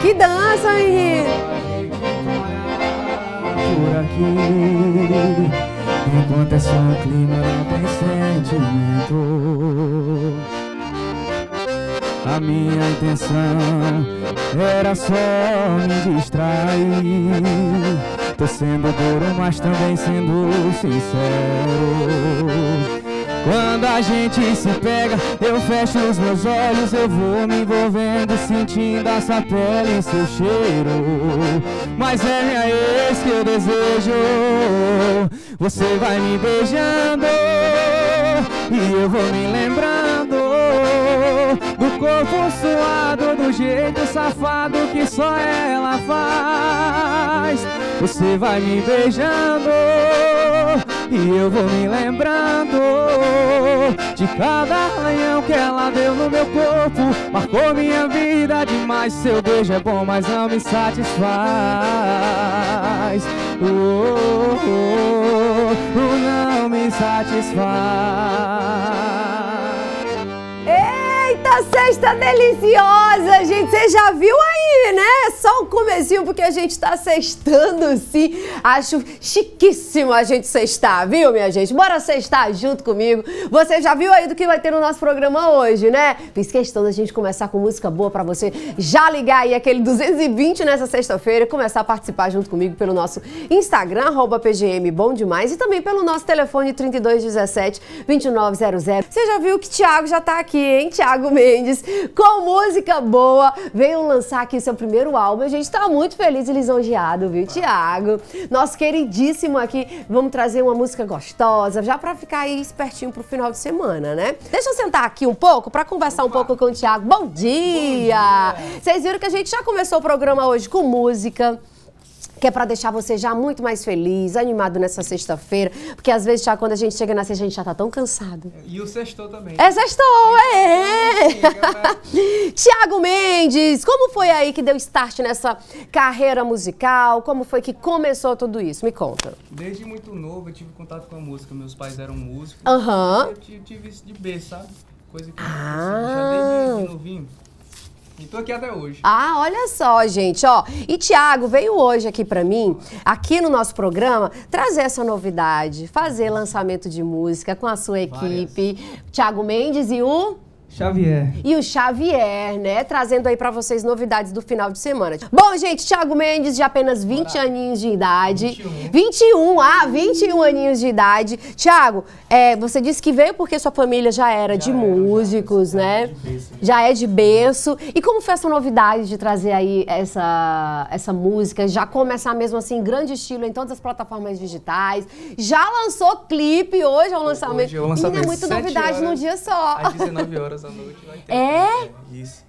que dança, menino! Por aqui, enquanto é só clima, não tem sentimento. A minha intenção era só me distrair. Tô sendo duro, mas também sendo sincero. Quando a gente se pega, eu fecho os meus olhos, eu vou me envolvendo, sentindo a sua pele e seu cheiro. Mas é minha ex que eu desejo. Você vai me beijando e eu vou me lembrando do corpo suado, do jeito safado que só ela faz. Você vai me beijando e eu vou me lembrando de cada arranhão que ela deu no meu corpo. Marcou minha vida demais. Seu beijo é bom, mas não me satisfaz. Oh, oh, oh, não me satisfaz. Eita, sexta deliciosa, gente! Você já viu aí, né? Comecinho, porque a gente tá sextando, sim. Acho chiquíssimo a gente sextar, viu, minha gente? Bora sextar junto comigo. Você já viu aí do que vai ter no nosso programa hoje, né? Fiz questão da gente começar com música boa pra você já ligar aí aquele 220 nessa sexta-feira e começar a participar junto comigo pelo nosso Instagram, arroba PGM Bom Demais, e também pelo nosso telefone 3217 2900. Você já viu que Thiago já tá aqui, hein? Thiago Mendes, com música boa, veio lançar aqui seu primeiro álbum. A gente tá muito feliz e lisonjeado, viu, Thiago? Nosso queridíssimo aqui, vamos trazer uma música gostosa, já pra ficar aí espertinho pro final de semana, né? Deixa eu sentar aqui um pouco pra conversar um pouco com o Thiago. Bom dia! Vocês viram que a gente já começou o programa hoje com música que é para deixar você já muito mais feliz, animado nessa sexta-feira, porque às vezes já quando a gente chega na sexta a gente já tá tão cansado. E o sextou também. É sextou, é! Tiago Mendes, como foi aí que deu start nessa carreira musical? Como foi que começou tudo isso? Me conta. Desde muito novo eu tive contato com a música, meus pais eram músicos. Aham. E Eu tive, isso de berço, sabe? Coisa que eu Ah. já desde de novinho. E tô aqui até hoje. Ah, olha só, gente, ó. E Tiago veio hoje aqui pra mim, aqui no nosso programa, trazer essa novidade, fazer lançamento de música com a sua equipe. Tiago Mendes e o Xavier. e o Xavier, né? Trazendo aí pra vocês novidades do final de semana. Bom, gente, Thiago Mendes, de apenas 20 aninhos de idade. 21. 21, ah, 21 aninhos de idade. Thiago, é, você disse que veio porque sua família já era de era, já, músicos, já né? berço, já. Já é de berço. E como foi essa novidade de trazer aí essa, essa música? Já começar mesmo assim, em grande estilo em todas as plataformas digitais. Já lançou clipe hoje, é o lançamento. Hoje é o Menina, lançamento. é muita Sete novidade num dia só. Às 19 horas da noite vai ter. É? Isso.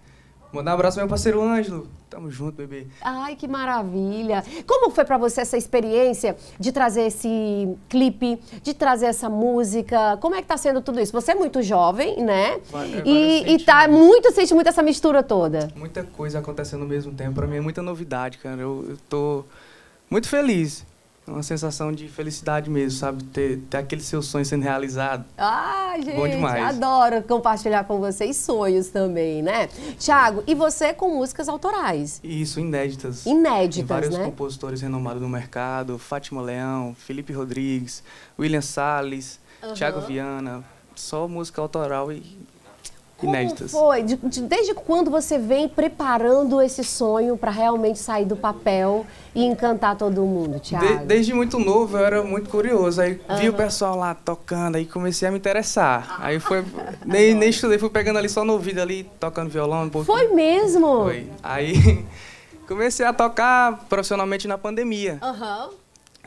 Mandar um abraço pro meu parceiro Ângelo. Tamo junto, bebê. Ai, que maravilha! Como foi pra você essa experiência de trazer esse clipe, de trazer essa música? Como é que tá sendo tudo isso? Você é muito jovem, né? Vai- e, vários e tá muito, sente muito essa mistura toda. Muita coisa acontecendo ao mesmo tempo. Pra mim é muita novidade, cara. Eu, eu tô muito feliz. É uma sensação de felicidade mesmo, sabe? Ter, ter aquele seu sonho sendo realizado. Ai, gente, Bom demais. adoro compartilhar com vocês sonhos também, né? Tiago, e você com músicas autorais? E isso, inéditas. Inéditas, Tem vários né? compositores renomados no mercado. Fátima Leão, Felipe Rodrigues, William Salles, Aham. Thiago Viana. Só música autoral e Como inéditas. foi? De- de- desde quando você vem preparando esse sonho pra realmente sair do papel e encantar todo mundo, Tiago? De- desde muito novo eu era muito curioso. Aí vi o pessoal lá tocando, aí comecei a me interessar. Aí foi. nem, nem estudei, fui pegando ali só no ouvido ali, tocando violão um pouquinho. Foi mesmo? Foi. Aí comecei a tocar profissionalmente na pandemia. Aham.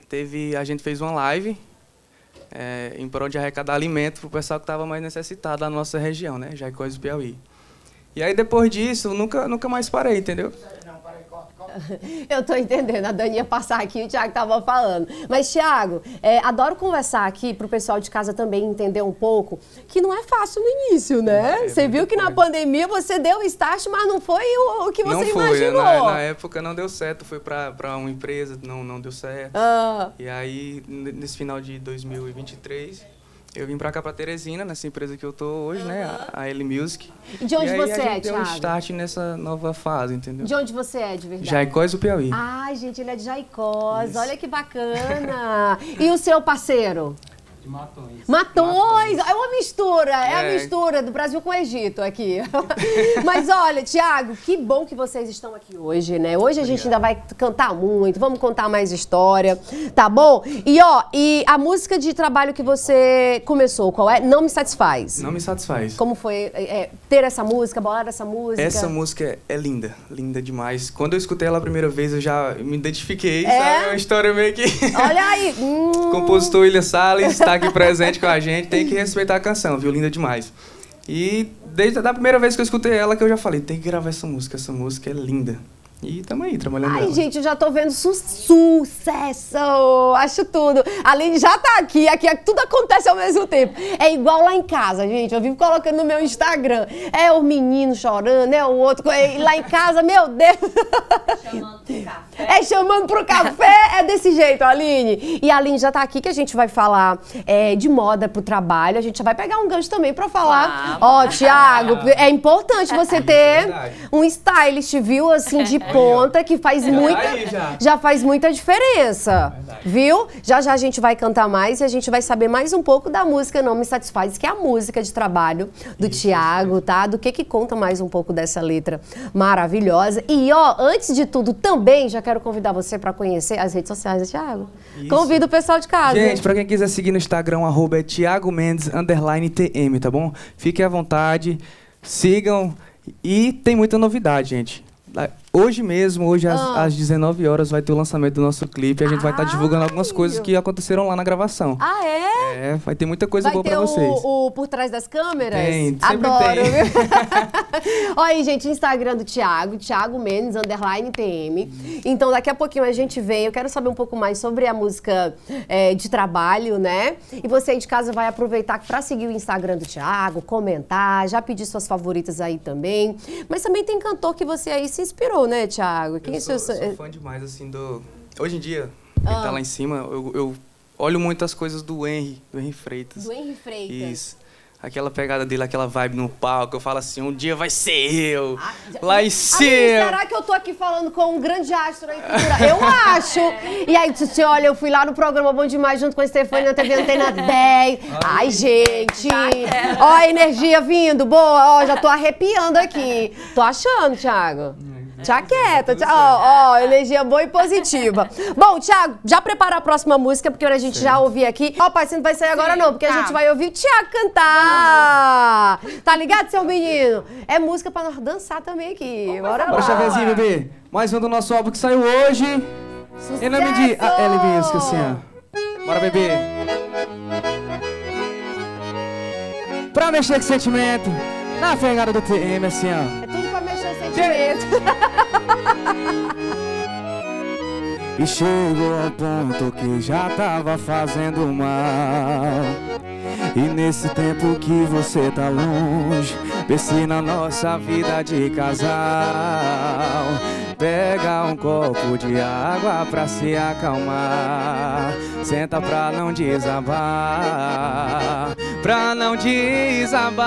Teve, a gente fez uma live é, em prol de arrecadar alimento para o pessoal que estava mais necessitado da nossa região, né? Jaicós do Piauí. E aí depois disso, nunca, nunca mais parei, entendeu? Eu tô entendendo, a Dani ia passar aqui, o Thiago tava falando. Mas, Thiago, é, adoro conversar aqui pro pessoal de casa também entender um pouco que não é fácil no início, né? É, você viu que na muita pandemia você deu o start, mas não foi o, o que você não foi, né? imaginou. na, na época não deu certo, foi para uma empresa, não, não deu certo. Ah, E aí, nesse final de 2023, Eu vim pra cá pra Teresina, nessa empresa que eu tô hoje, né? A, a L Music. E de onde e aí você a é, gente deu um Thiago? start nessa nova fase, entendeu? De onde você é, de verdade? Jaicós do Piauí. Ai, gente, ele é de Jaicós. Olha que bacana. e o seu parceiro? De Matões. Matões. É uma mistura, é, a É. mistura do Brasil com o Egito aqui. Mas olha, Tiago, que bom que vocês estão aqui hoje, né? Hoje a gente ainda vai cantar muito, vamos contar mais história, tá bom? E ó, e a música de trabalho que você começou, qual é? Não me satisfaz. Não me satisfaz. Como foi é, é, ter essa música, bolar essa música? Essa música é linda, linda demais. Quando eu escutei ela a primeira vez, eu já me identifiquei, É? sabe? É uma história meio que... Olha aí. Hum. Compositor William Salles está aqui presente com a gente, tem que respeitar a canção, viu? Linda demais. E desde a primeira vez que eu escutei ela, que eu já falei, tem que gravar essa música, essa música é linda. E tamo aí, trabalhando Ai, nela. gente, eu já tô vendo su sucesso! Acho tudo. A Aline já tá aqui, aqui é- tudo acontece ao mesmo tempo. É igual lá em casa, gente. Eu vivo colocando no meu Instagram. É o menino chorando, é o outro. E lá em casa, meu Deus. Chamando pro café. É chamando pro café, é desse jeito, Aline. E a Aline já tá aqui que a gente vai falar é, de moda pro trabalho. A gente já vai pegar um gancho também pra falar. Ó, Thiago, é importante você ter verdade. um stylist, viu? Assim, de ponta, que faz muita. aí já. Já faz muita diferença. Viu? Já já a gente vai cantar mais e a gente vai saber mais um pouco da música Não Me Satisfaz, que é a música de trabalho do Thiago, tá? Do que que conta mais um pouco dessa letra maravilhosa. E ó, antes de tudo, também já quero convidar você para conhecer as redes sociais do Thiago. Isso. Convido o pessoal de casa. Gente, pra quem quiser seguir no Instagram, arroba é Thiago Mendes, underline TM, tá bom? Fiquem à vontade, sigam. E tem muita novidade, gente. Hoje mesmo, hoje às, Ah. às 19 horas, vai ter o lançamento do nosso clipe. A gente vai estar divulgando algumas Ai. coisas que aconteceram lá na gravação. Ah, é? É, vai ter muita coisa Vai boa ter pra o, vocês. o por trás das câmeras? Tem, sempre Adoro, tem. viu? Olha aí, gente, Instagram do Thiago, Thiago Mendes, underline TM. Então, daqui a pouquinho a gente vem. Eu quero saber um pouco mais sobre a música é, de trabalho, né? E você aí de casa vai aproveitar pra seguir o Instagram do Thiago, comentar, já pedir suas favoritas aí também. Mas também tem cantor que você aí se inspirou, né, Thiago? Quem eu sou, seu- eu sou fã demais, assim, do... Hoje em dia, ele Ah. tá lá em cima, eu, eu olho muitas coisas do Henry, do Henry Freitas. Do Henry Freitas. Isso. Aquela pegada dele, aquela vibe no palco, eu falo assim, um dia vai ser eu, Ah, já- lá em Aline, cima. será que eu tô aqui falando com um grande astro aí? Eu acho. E aí, você olha, eu fui lá no programa Bom Demais junto com a Stefania na TV Antena 10. Ai, gente. Ó a energia vindo, boa. Ó, já tô arrepiando aqui. Tô achando, Thiago. Tchau quieta, tchau. Ó, ó, energia boa e positiva. Bom, Thiago, já prepara a próxima música, porque a gente já ouviu aqui. Ó, pai, você não vai sair agora não, porque a gente vai ouvir o Thiago cantar. Tá ligado, seu menino? É música pra nós dançar também aqui. Bora lá. Bora, Chavezinho, bebê. Mais um do nosso álbum que saiu hoje. Em nome de Sucesso! a L Music, assim, ó. Bora, bebê. Pra mexer com sentimento, na pegada do TM, assim, ó. Tudo pra mexer o sentimento. E chegou ao ponto que já tava fazendo mal. E nesse tempo que você tá longe, pense na nossa vida de casal. Pega um copo de água pra se acalmar. Senta pra não desabar, pra não desabar.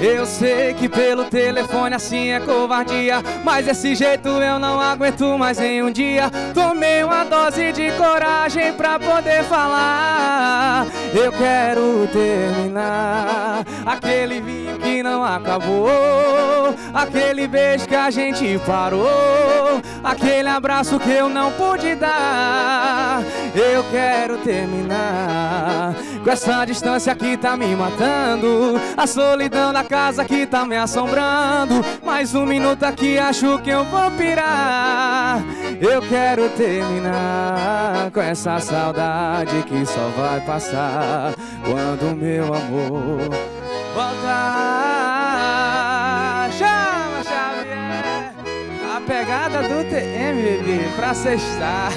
Eu sei que pelo telefone assim é covardia, mas desse jeito eu não aguento mais em um dia. Tomei uma dose de coragem pra poder falar. Eu quero terminar. Aquele vinho que não acabou, aquele beijo que a gente parou, aquele abraço que eu não pude dar. Eu quero terminar com essa distância que tá me matando, a solidão da casa que tá me assombrando. Mais um minuto aqui, acho que eu vou pirar. Eu quero terminar com essa saudade que só vai passar quando meu amor voltar. Chama, Xavier, a pegada do TM, bebê, pra sextar.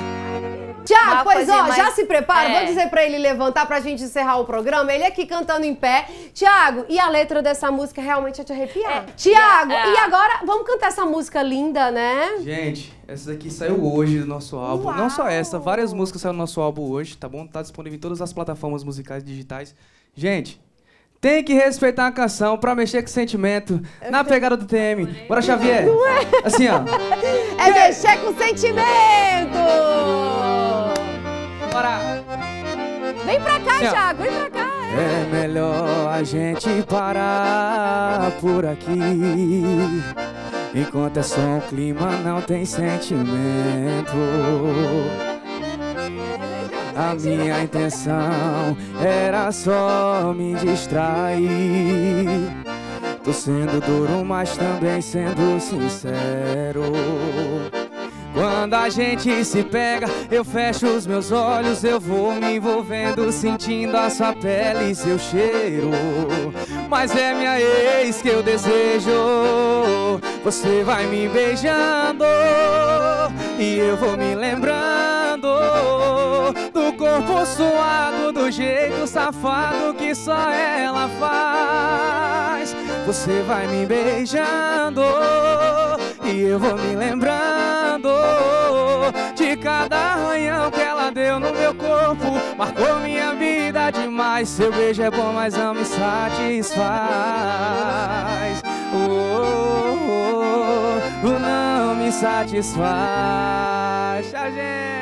Pois ó, mais- já se prepara. É. Vou dizer pra ele levantar pra gente encerrar o programa. Ele aqui cantando em pé. Tiago, e a letra dessa música realmente é te arrepiar. Tiago, é. e agora vamos cantar essa música linda, né? Gente, essa daqui saiu hoje do nosso álbum. Uau! Não só essa, várias músicas saíram do nosso álbum hoje, tá bom? Tá disponível em todas as plataformas musicais digitais. Gente, tem que respeitar a canção pra mexer com sentimento. Na pegada do TM. Bora, Xavier. Assim, ó. É mexer com sentimento! Bora. Vem pra cá, ó. Tiago, vem pra cá. É melhor a gente parar por aqui. Enquanto é só um clima, não tem sentimento. A minha intenção era só me distrair. Tô sendo duro, mas também sendo sincero. Quando a gente se pega, eu fecho os meus olhos, eu vou me envolvendo, sentindo a sua pele e seu cheiro. Mas é minha ex que eu desejo. Você vai me beijando e eu vou me lembrando do corpo suado, do jeito safado que só ela faz. Você vai me beijando e eu vou me lembrando Seu beijo é bom, mas não me satisfaz. Oh, oh, oh, oh, não me satisfaz. Gente.